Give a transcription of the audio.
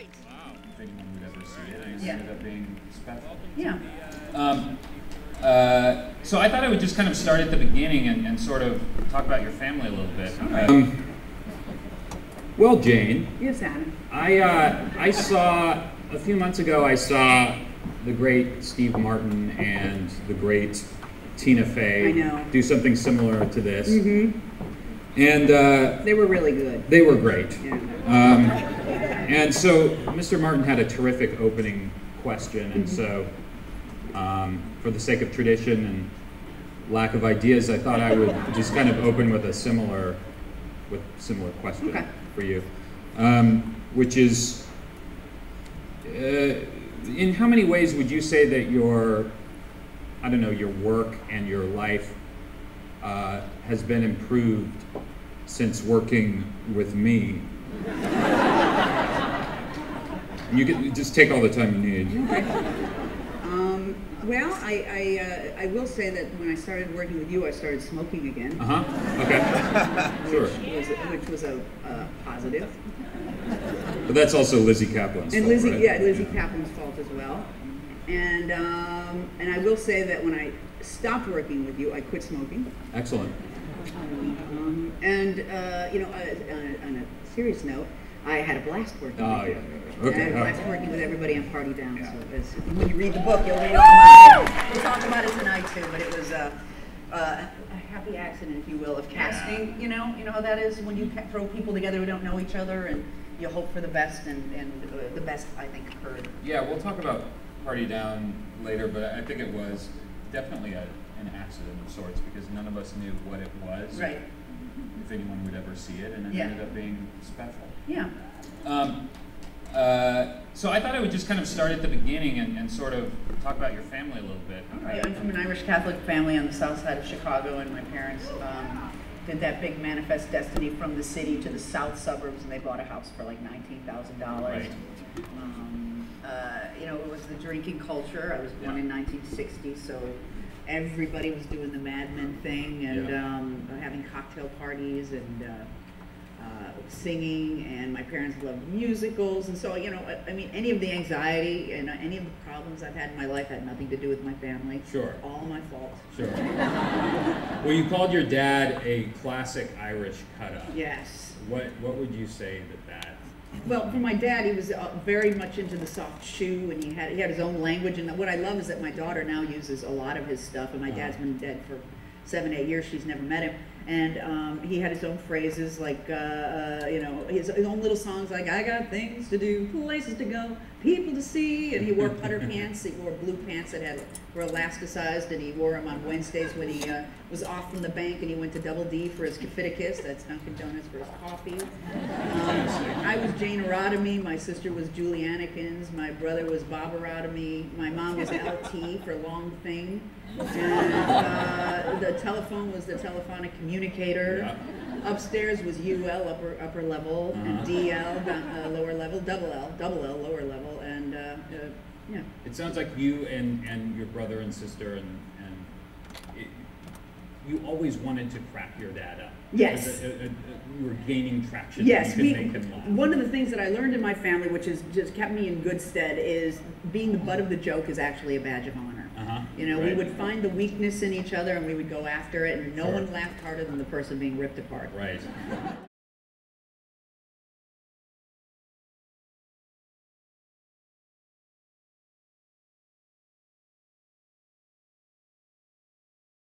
if anyone would ever see it, it Yeah. ended up being special. Yeah. Um, uh, so I thought I would just kind of start at the beginning and, and sort of talk about your family a little bit. Um, well, Jane, Yes, Adam. I uh, I saw a few months ago. I saw the great Steve Martin and the great Tina Fey do something similar to this, Mm-hmm. and uh, They were really good. they were great. Yeah. Um, and so Mr. Martin had a terrific opening question, and so um, for the sake of tradition and lack of ideas, I thought I would just kind of open with a similar, with similar question Okay. for you, um, which is, uh, in how many ways would you say that your, I don't know, your work and your life uh, has been improved since working with me? You can just take all the time you need. Um, well, I, I, uh, I will say that when I started working with you, I started smoking again, Uh huh. Okay. Sure. which was, which was a, uh positive. But that's also Lizzy Caplan's And fault, Lizzy, right? yeah, Lizzy Caplan's fault as well. And, um, and I will say that when I stopped working with you, I quit smoking. Excellent. Um, and, uh, you know, uh, uh, on a serious note, I had a blast working Oh, with yeah. you. Okay. I had a blast working with everybody on Party Down. Yeah. So as, when you read the book, you'll read all about it. We'll talk about it tonight too. But it was uh, uh, a happy accident, if you will, of casting. You know, you know how that is when you throw people together who don't know each other, and you hope for the best, and, and uh, the best I think occurred. Yeah, we'll talk about Party Down later, but I think it was definitely a, an accident of sorts because none of us knew what it was, Right. if anyone would ever see it, and it Yeah. ended up being special. Yeah. Um, uh, so I thought I would just kind of start at the beginning and, and sort of talk about your family a little bit. I- I'm from an Irish Catholic family on the south side of Chicago, and my parents um, did that big manifest destiny from the city to the south suburbs, and they bought a house for like nineteen thousand dollars. Right. Um, uh, you know, it was the drinking culture. I was born Yeah. in 1960, so everybody was doing the Mad Men thing and Yeah. um, having cocktail parties and. Uh, uh, singing, and my parents loved musicals, and so you know, I, I mean, any of the anxiety and any of the problems I've had in my life had nothing to do with my family. Sure. All my fault. Sure. well, you called your dad a classic Irish cut up. Yes. What What would you say that that? Well, for my dad, he was uh, very much into the soft shoe, and he had he had his own language. And what I love is that my daughter now uses a lot of his stuff, and my Uh-huh. dad's been dead for seven, eight years. She's never met him, and um, he had his own phrases like uh, uh, you know his, his own little songs like "I got things to do, places to go, people to see," and he wore putter pants. He wore blue pants that had were elasticized, and he wore them on Wednesdays when he uh, was off from the bank, and he went to Double D for his Kafidikis, that's Dunkin' Donuts for his coffee. Um, I was Jane Erotomy, my sister was Julie Anakins, my brother was Bob Erotomy, my mom was LT for Long Thing, and uh, the telephone was the telephonic communicator. Communicator upstairs was UL, upper upper level, Uh-huh. DL, uh, lower level, double L, double L, lower level, and uh, uh, yeah. It sounds like you and, and your brother and sister and, and you always wanted to crack your dad up. Yes. You were gaining traction. Yes, we, one of the things that I learned in my family, which has just kept me in good stead, is being the butt of the joke is actually a badge of honor. Uh-huh. You know, we would find the weakness in each other and we would go after it, and no Sure. one laughed harder than the person being ripped apart. Right.